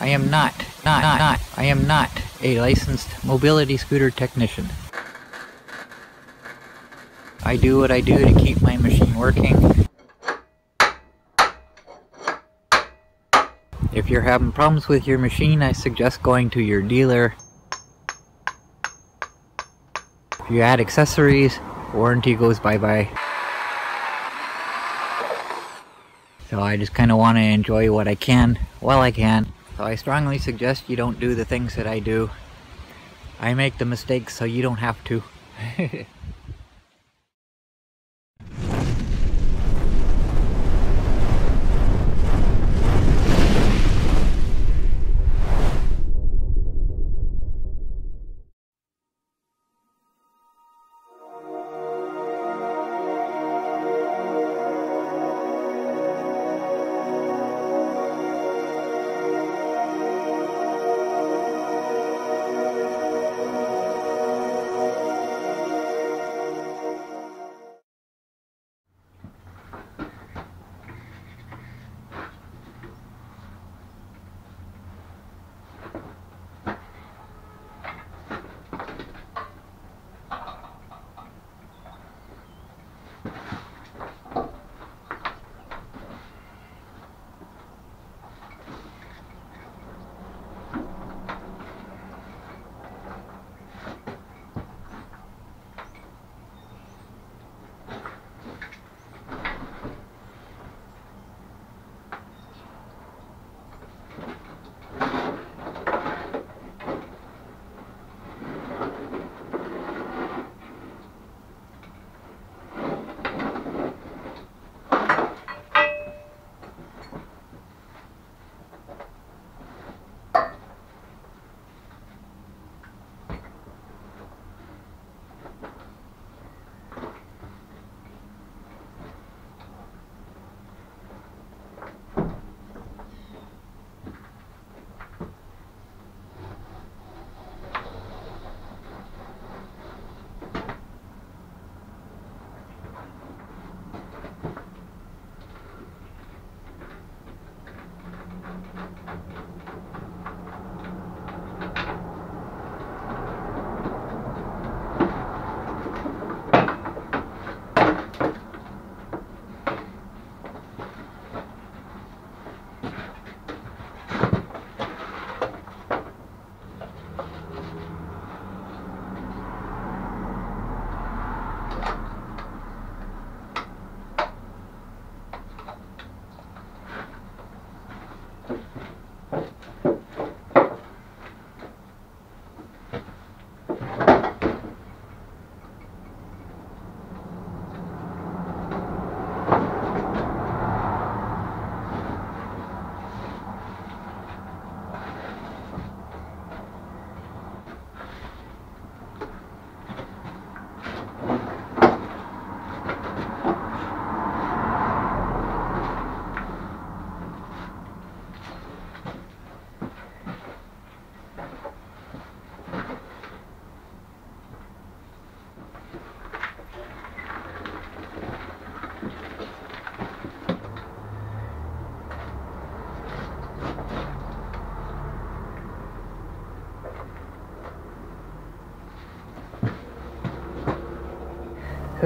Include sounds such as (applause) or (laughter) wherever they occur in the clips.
I am not, not, not, not, I am not a licensed mobility scooter technician. I do what I do to keep my machine working. If you're having problems with your machine, I suggest going to your dealer. If you add accessories, warranty goes bye-bye. So I just kind of want to enjoy what I can while I can. So I strongly suggest you don't do the things that I do. I make the mistakes so you don't have to. (laughs)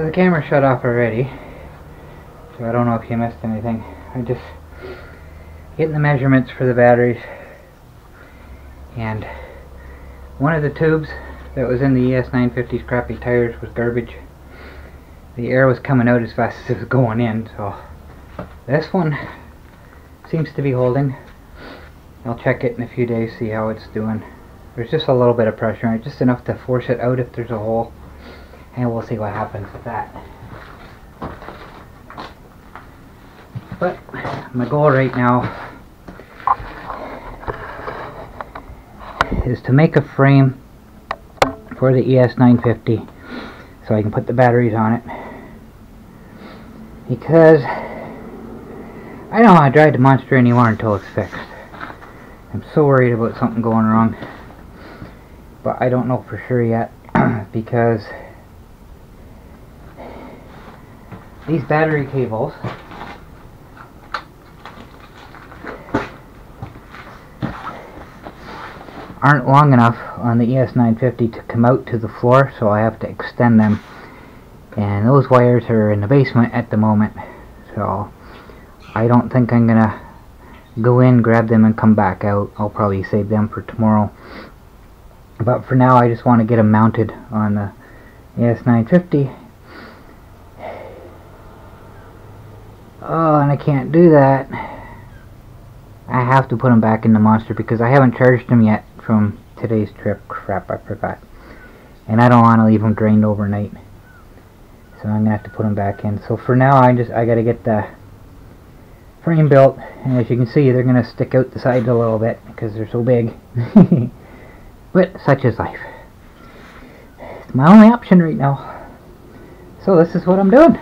the camera shut off already. So I don't know if you missed anything. I'm just getting the measurements for the batteries. And one of the tubes that was in the ES950's crappy tires was garbage. The air was coming out as fast as it was going in, so this one seems to be holding. I'll check it in a few days, see how it's doing. There's just a little bit of pressure just enough to force it out if there's a hole and we'll see what happens with that. But my goal right now is to make a frame for the ES950 so I can put the batteries on it because I don't want to drive the monster anymore until it's fixed. I'm so worried about something going wrong but I don't know for sure yet (clears throat) because these battery cables aren't long enough on the ES950 to come out to the floor, so I have to extend them. And those wires are in the basement at the moment, so I don't think I'm gonna go in, grab them, and come back out. I'll probably save them for tomorrow. But for now, I just want to get them mounted on the ES950. Oh, and I can't do that. I have to put them back in the monster because I haven't charged them yet from today's trip. Crap, I forgot. And I don't want to leave them drained overnight. So I'm going to have to put them back in. So for now, I just I got to get the frame built. And as you can see, they're going to stick out the sides a little bit because they're so big. (laughs) but such is life. It's my only option right now. So this is what I'm doing.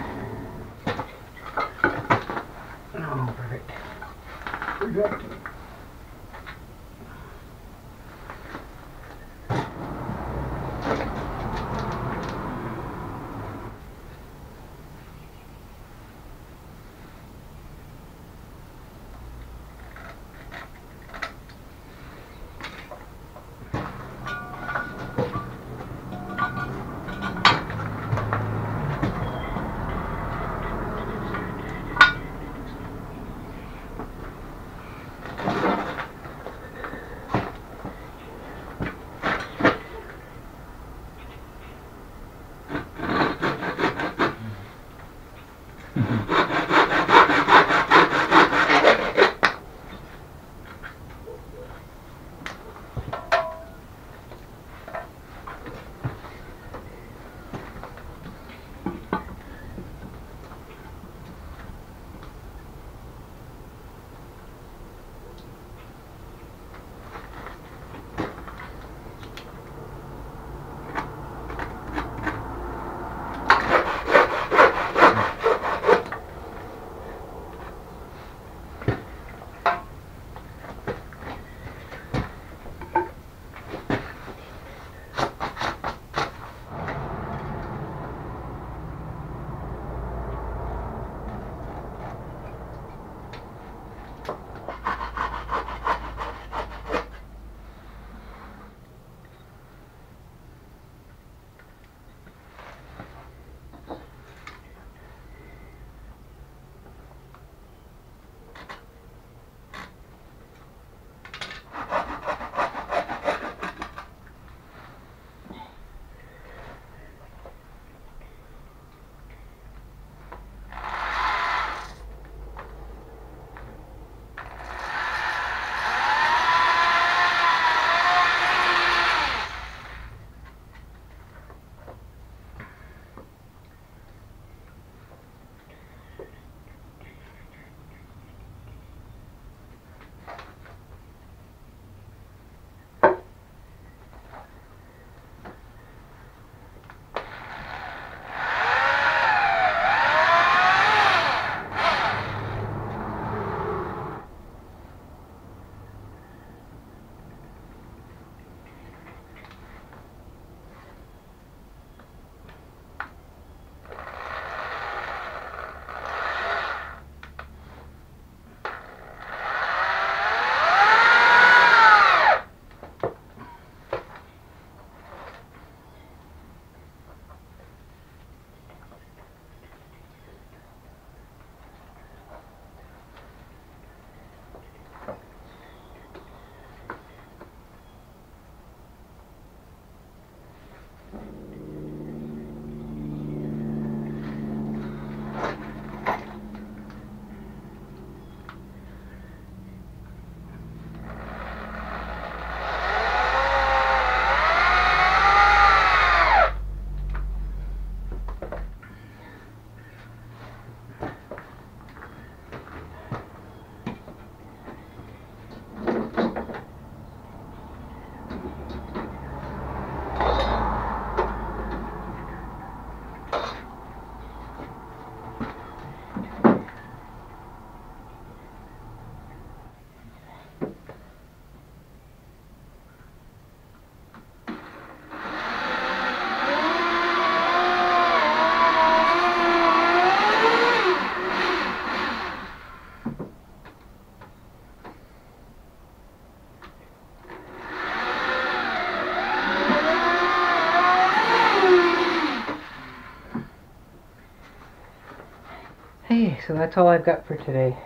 So that's all I've got for today.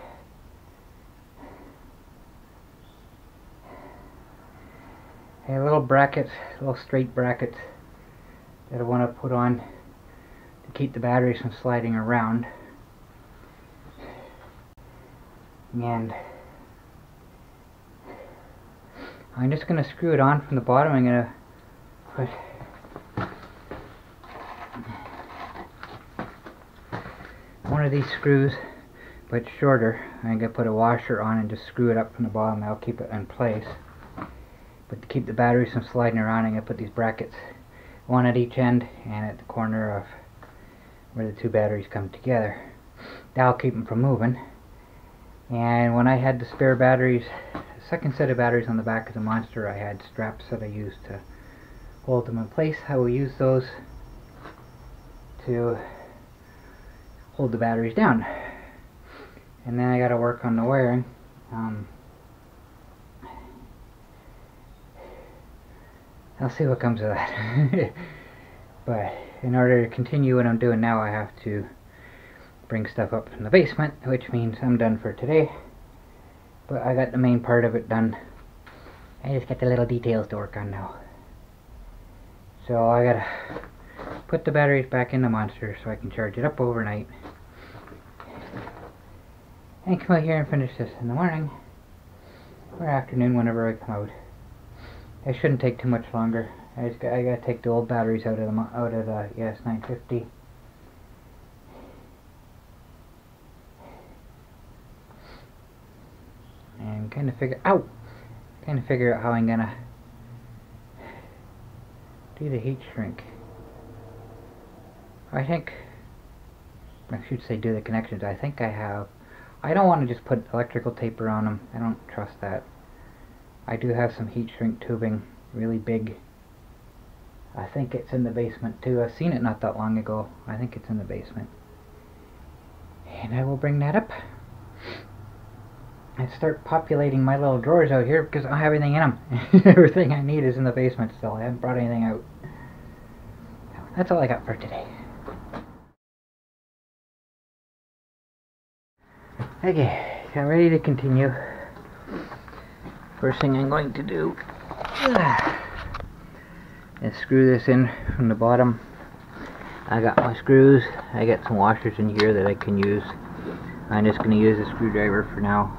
A little brackets, little straight bracket that I want to put on to keep the batteries from sliding around. And I'm just going to screw it on from the bottom. I'm going to put of these screws but shorter. I'm going to put a washer on and just screw it up from the bottom. That'll keep it in place. But to keep the batteries from sliding around, I'm going to put these brackets, one at each end and at the corner of where the two batteries come together. That'll keep them from moving. And when I had the spare batteries, the second set of batteries on the back of the Monster, I had straps that I used to hold them in place. I will use those to hold the batteries down. And then I got to work on the wiring. Um, I'll see what comes of that. (laughs) but in order to continue what I'm doing now, I have to bring stuff up from the basement, which means I'm done for today. But I got the main part of it done. I just got the little details to work on now. So I gotta put the batteries back in the monster so I can charge it up overnight. And come out here and finish this in the morning. Or afternoon whenever I come out. It shouldn't take too much longer. I just got, I gotta take the old batteries out of the out of the ES 950. And kind of figure out, kind of figure out how I'm gonna do the heat shrink. I think I should say do the connections. I think I have. I don't want to just put electrical tape around them. I don't trust that. I do have some heat shrink tubing, really big. I think it's in the basement too. I've seen it not that long ago. I think it's in the basement. And I will bring that up and start populating my little drawers out here because I don't have anything in them. (laughs) Everything I need is in the basement still. I haven't brought anything out. That's all I got for today. Okay, so I'm ready to continue. First thing I'm going to do (sighs) is screw this in from the bottom. I got my screws. I got some washers in here that I can use. I'm just going to use a screwdriver for now.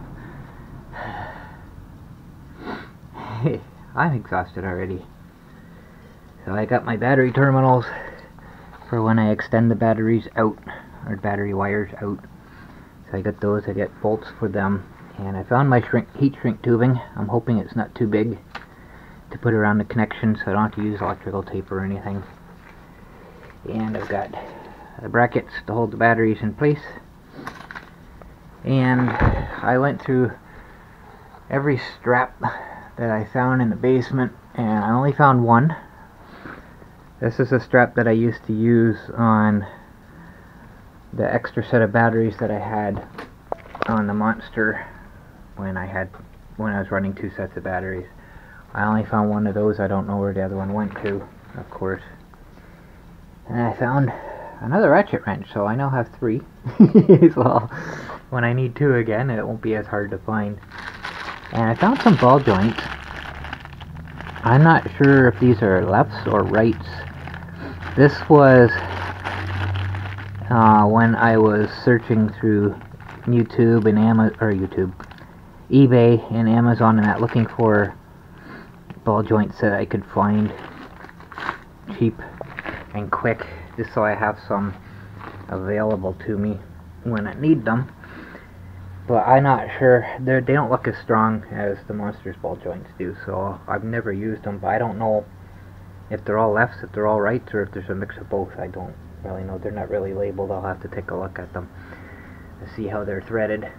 (sighs) I'm exhausted already. So I got my battery terminals for when I extend the batteries out, or battery wires out. So I got those, I got bolts for them and I found my shrink, heat shrink tubing. I'm hoping it's not too big to put around the connection so I don't have to use electrical tape or anything. And I've got the brackets to hold the batteries in place. And I went through every strap that I found in the basement and I only found one. This is a strap that I used to use on the extra set of batteries that I had on the Monster when I had when I was running two sets of batteries. I only found one of those. I don't know where the other one went to, of course. And I found another ratchet wrench, so I now have three. (laughs) well, when I need two again, it won't be as hard to find. And I found some ball joints. I'm not sure if these are lefts or rights. This was uh, when I was searching through YouTube and Amazon, or YouTube, eBay and Amazon and that looking for ball joints that I could find cheap and quick just so I have some available to me when I need them. But I'm not sure. They're, they don't look as strong as the Monsters ball joints do so I've never used them but I don't know if they're all lefts, if they're all rights or if there's a mix of both. I don't really know they're not really labeled I'll have to take a look at them to see how they're threaded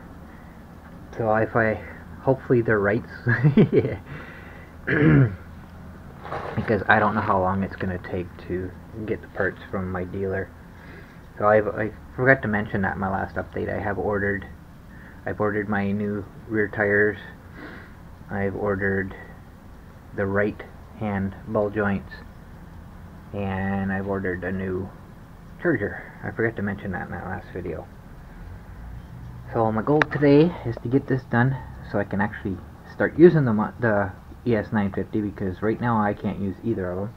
so if I, hopefully they're right. (laughs) because I don't know how long it's going to take to get the parts from my dealer. So I've, I forgot to mention that in my last update. I have ordered, I've ordered my new rear tires. I've ordered the right hand ball joints. And I've ordered a new charger. I forgot to mention that in that last video. So my goal today is to get this done so I can actually start using the, the ES950 because right now I can't use either of them.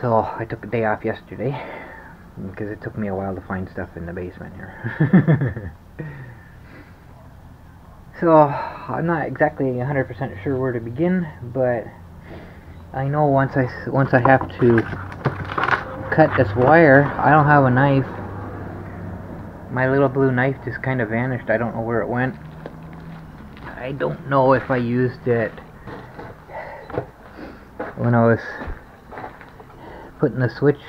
So I took a day off yesterday because it took me a while to find stuff in the basement here. (laughs) so I'm not exactly 100% sure where to begin, but I know once I once I have to cut this wire, I don't have a knife. My little blue knife just kind of vanished. I don't know where it went. I don't know if I used it when I was putting the switch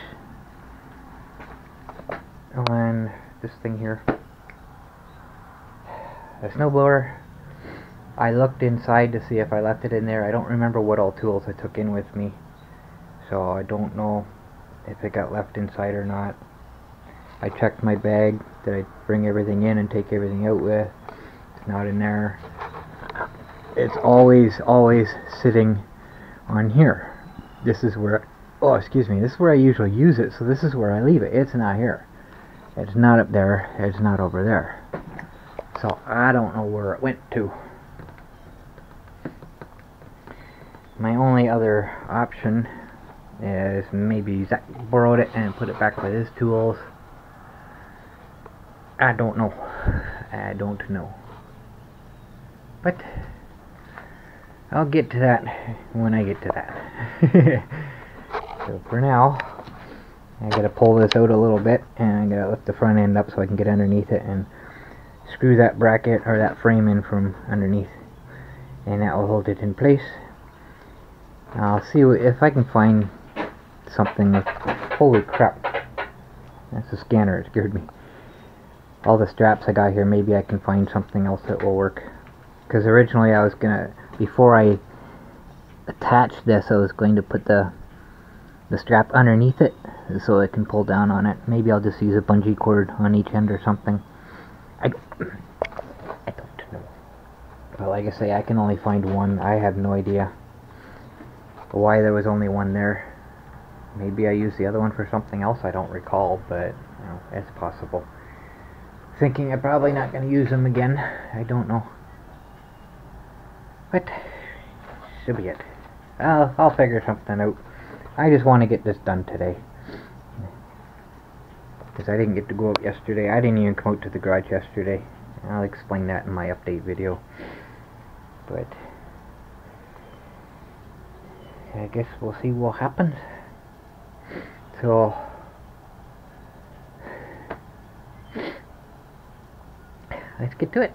on this thing here. The snowblower. I looked inside to see if I left it in there. I don't remember what all tools I took in with me. So I don't know if it got left inside or not. I checked my bag that I bring everything in and take everything out with. It's not in there. It's always, always sitting on here. This is where, oh excuse me, this is where I usually use it, so this is where I leave it. It's not here. It's not up there, it's not over there. So I don't know where it went to. My only other option is maybe Zach borrowed it and put it back with his tools. I don't know. I don't know. But I'll get to that when I get to that. (laughs) so for now, I gotta pull this out a little bit and I gotta lift the front end up so I can get underneath it and screw that bracket or that frame in from underneath and that will hold it in place. I'll see if I can find something with, holy crap. That's a scanner, it scared me. All the straps I got here maybe I can find something else that will work. Because originally I was gonna before I attached this I was going to put the the strap underneath it so it can pull down on it. Maybe I'll just use a bungee cord on each end or something. I, (clears throat) I don't know. But like I say I can only find one. I have no idea why there was only one there maybe I used the other one for something else I don't recall but you know, it's possible. Thinking I'm probably not going to use them again. I don't know. But should be it. I'll, I'll figure something out. I just want to get this done today. Because I didn't get to go up yesterday. I didn't even come out to the garage yesterday. I'll explain that in my update video. But I guess we'll see what happens so let's get to it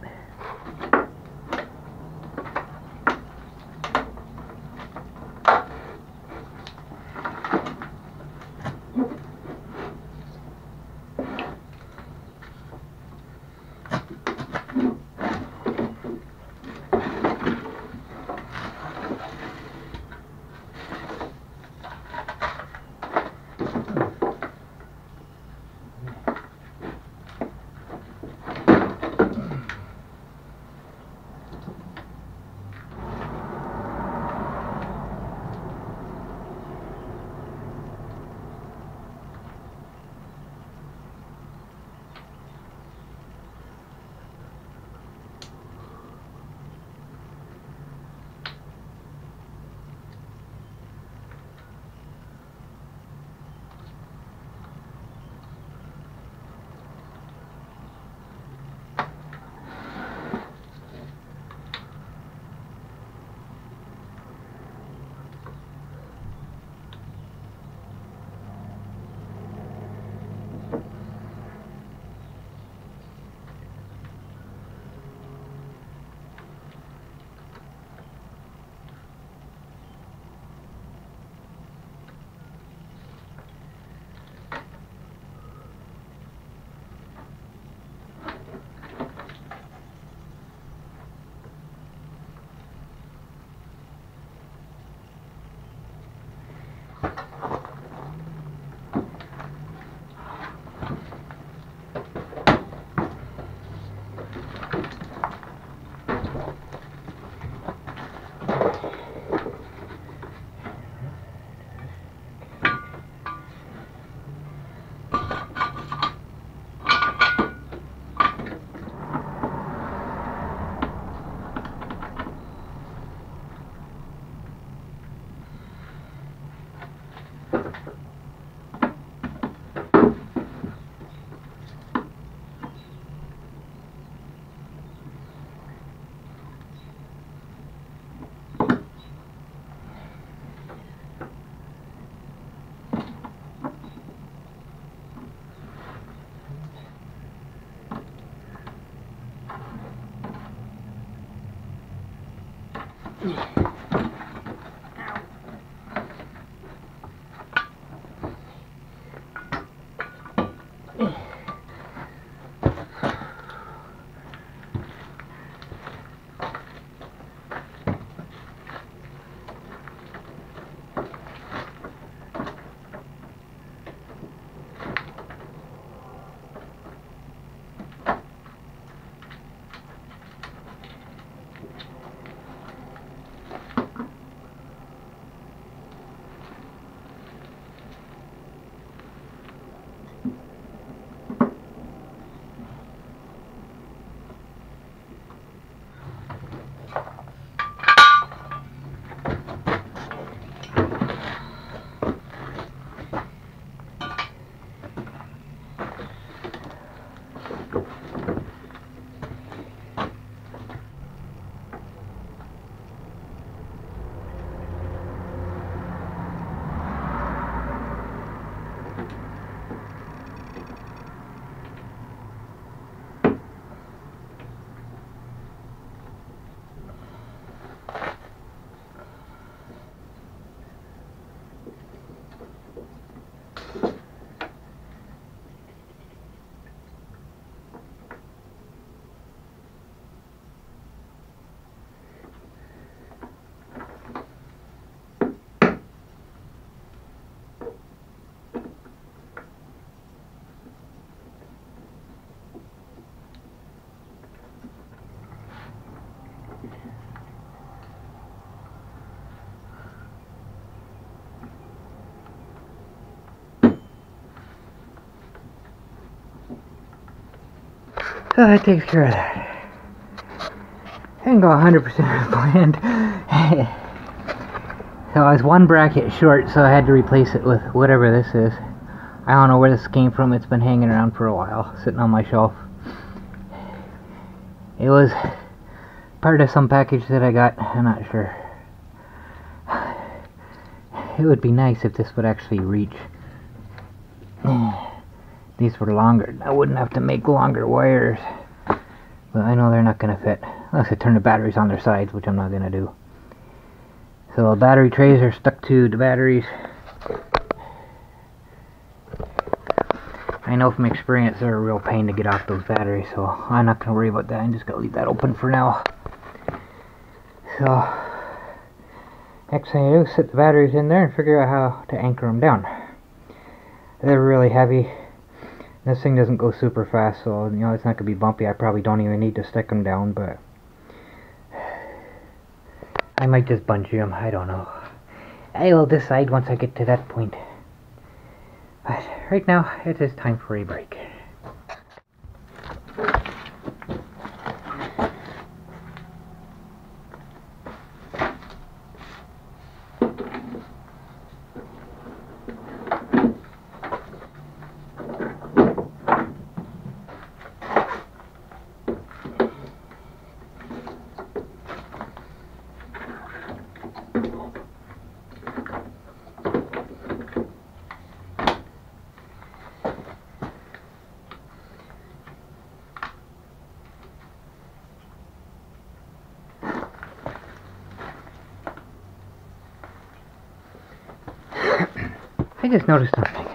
So that takes care of that. I didn't go 100% as planned. (laughs) so I was one bracket short, so I had to replace it with whatever this is. I don't know where this came from. It's been hanging around for a while, sitting on my shelf. It was part of some package that I got. I'm not sure. (sighs) It would be nice if this would actually reach. These were longer. I wouldn't have to make longer wires. But I know they're not going to fit. Unless I turn the batteries on their sides, which I'm not going to do. So the battery trays are stuck to the batteries. I know from experience they're a real pain to get off those batteries, so I'm not going to worry about that. I'm just going to leave that open for now. So, next thing I do is set the batteries in there and figure out how to anchor them down. They're really heavy. This thing doesn't go super fast, so you know it's not going to be bumpy. I probably don't even need to stick them down, but (sighs) I might just bungee them. I don't know. I will decide once I get to that point. But right now, it is time for a break. I just noticed something.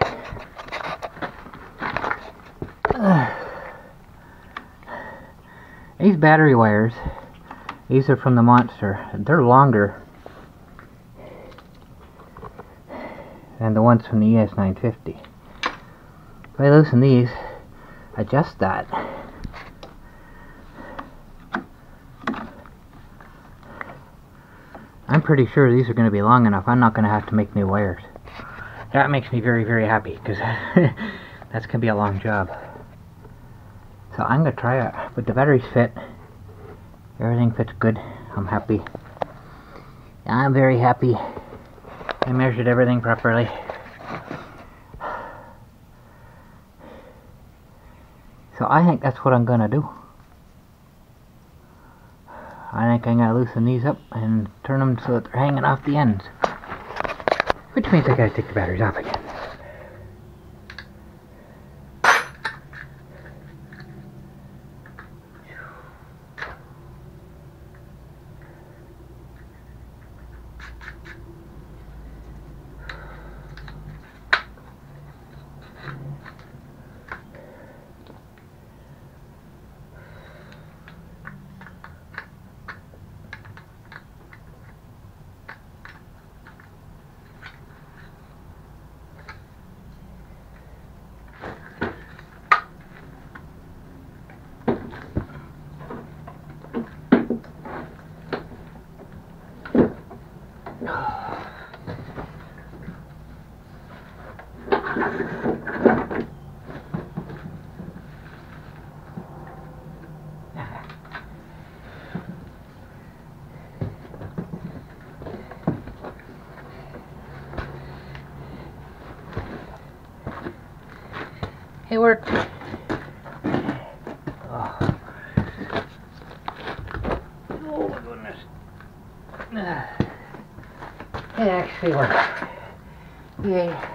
(sighs) These battery wires, these are from the Monster. They're longer than the ones from the ES950. If I loosen these, adjust that. I'm pretty sure these are going to be long enough. I'm not going to have to make new wires. That makes me very, very happy because (laughs) that's going to be a long job. So I'm going to try it. But the batteries fit. Everything fits good. I'm happy. I'm very happy. I measured everything properly. So I think that's what I'm going to do. I think I'm going to loosen these up and turn them so that they're hanging off the ends. Which means I gotta take the batteries off again. It. Oh, oh my goodness. Ah. It actually worked. Yay.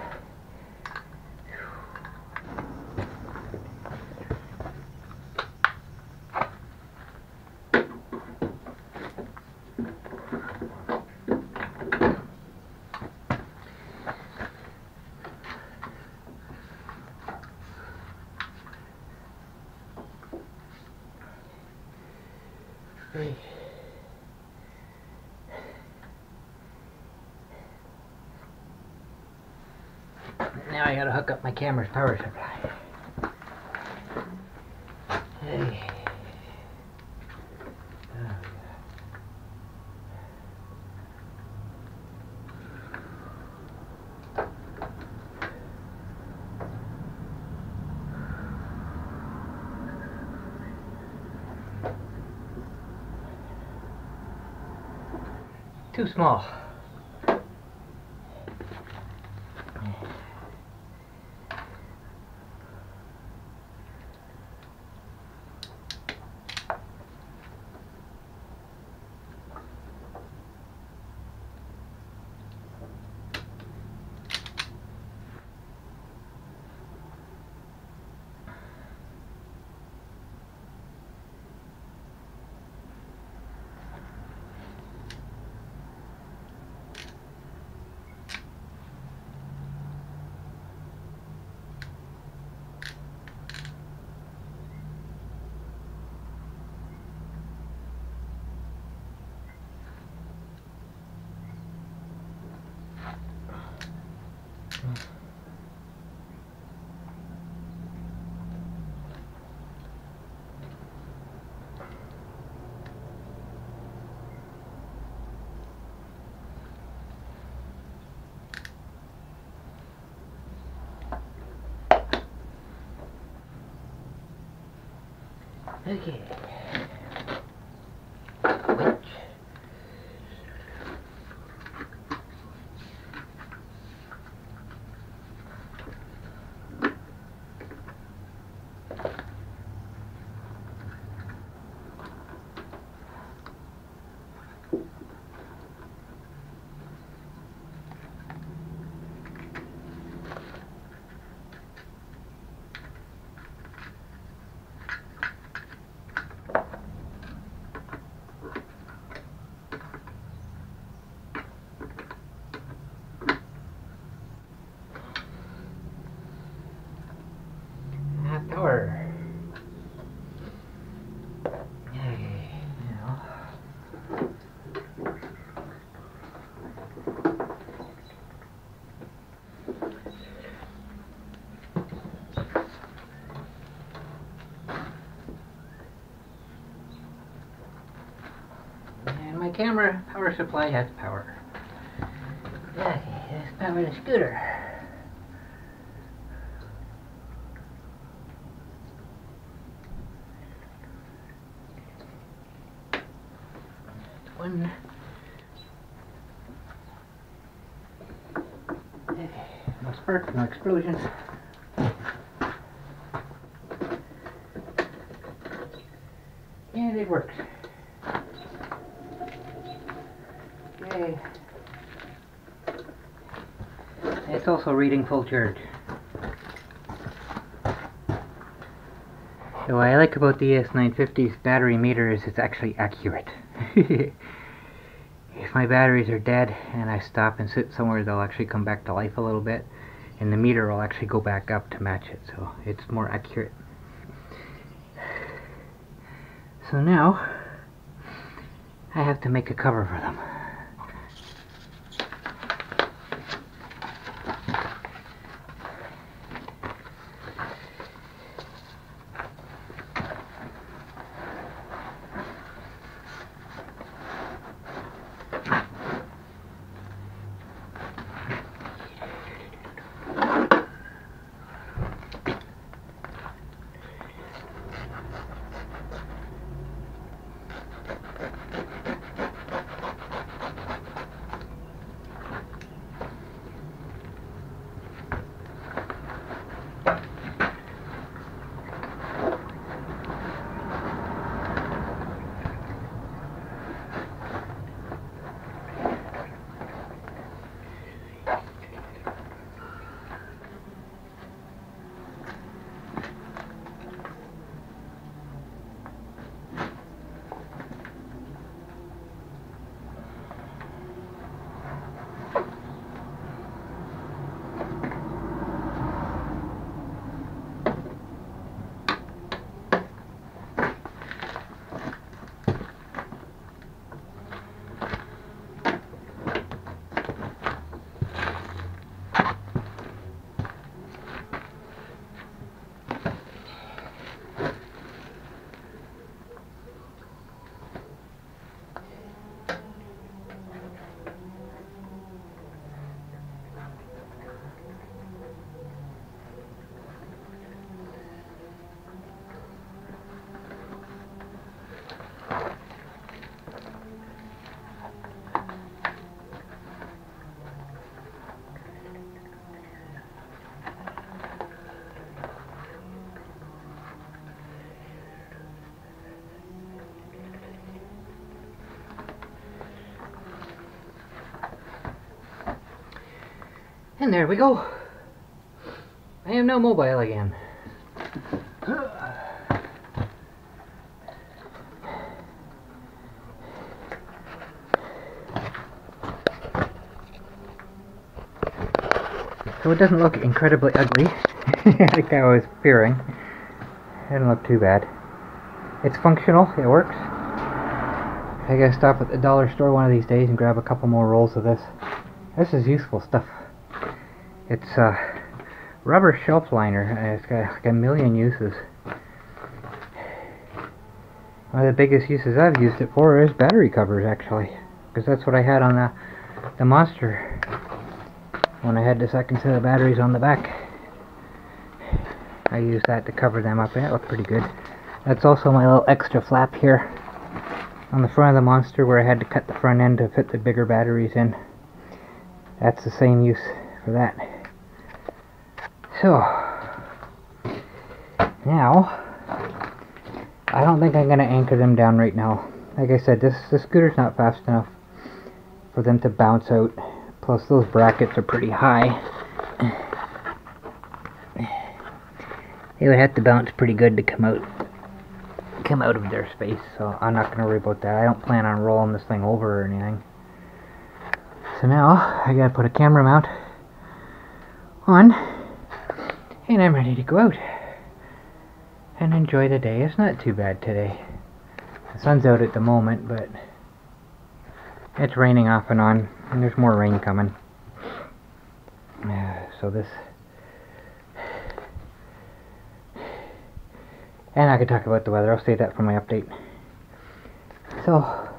Now I gotta hook up my camera's power supply. Hey. Oh, Too small. Okay. Which? Ah, power. Okay, now. And my camera power supply has power. Okay, let's power the scooter. One. Okay, No sparks, no explosions. it works. Yay. It's also reading full charge. So what I like about the ES950's battery meter is it's actually accurate. (laughs) if my batteries are dead and I stop and sit somewhere they'll actually come back to life a little bit and the meter will actually go back up to match it so it's more accurate. (sighs) So now I have to make a cover for them. And there we go. I am now mobile again. So it doesn't look incredibly ugly, (laughs) like I was fearing. It doesn't look too bad. It's functional, it works. I gotta stop at the dollar store one of these days and grab a couple more rolls of this. This is useful stuff. It's a rubber shelf liner uh, it's got like a million uses. One of the biggest uses I've used it for is battery covers actually. Because that's what I had on the, the Monster when I had the second set of batteries on the back. I used that to cover them up it looked pretty good. That's also my little extra flap here on the front of the Monster where I had to cut the front end to fit the bigger batteries in. That's the same use for that. So, now, I don't think I'm going to anchor them down right now. Like I said, this, this scooter's not fast enough for them to bounce out. Plus, those brackets are pretty high. They would have to bounce pretty good to come out come out of their space, so I'm not going to worry about that. I don't plan on rolling this thing over or anything. So now, I gotta put a camera mount on, and I'm ready to go out and enjoy the day. It's not too bad today. The sun's out at the moment, but it's raining off and on, and there's more rain coming. Uh, so this... And I could talk about the weather, I'll save that for my update. So,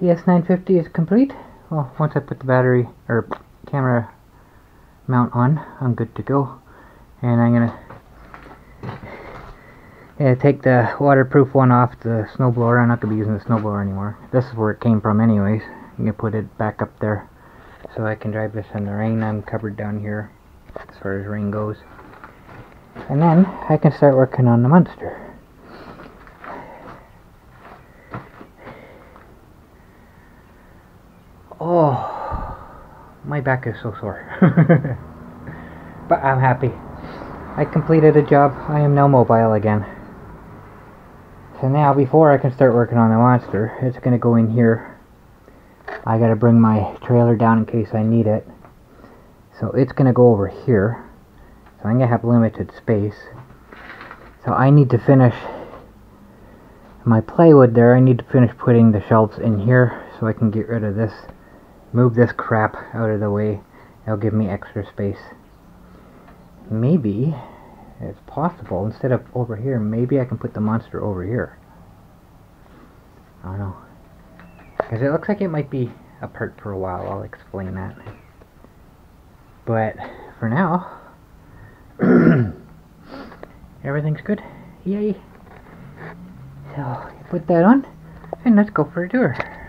ES950 is complete. Well, once I put the battery, or camera mount on, I'm good to go and I'm gonna, yeah, take the waterproof one off the snowblower. I'm not gonna be using the snowblower anymore. This is where it came from anyways. I'm gonna put it back up there so I can drive this in the rain. I'm covered down here as far as rain goes. And then I can start working on the monster. Oh, my back is so sore. (laughs) but I'm happy. I completed a job. I am now mobile again. So now, before I can start working on the monster, it's going to go in here. I got to bring my trailer down in case I need it. So it's going to go over here. So I'm going to have limited space. So I need to finish my plywood there. I need to finish putting the shelves in here so I can get rid of this. Move this crap out of the way. It'll give me extra space. Maybe it's possible. Instead of over here maybe I can put the monster over here. I don't know. Because it looks like it might be apart for a while. I'll explain that. But for now (clears throat) everything's good. Yay. So put that on and let's go for a tour